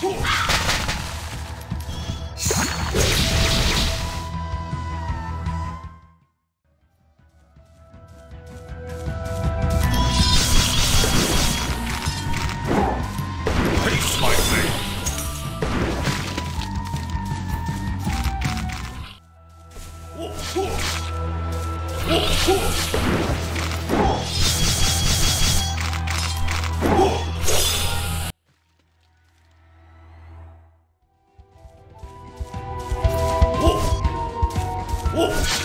Oh, oh. Oh!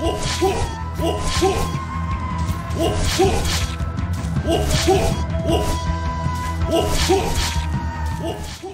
おおおっ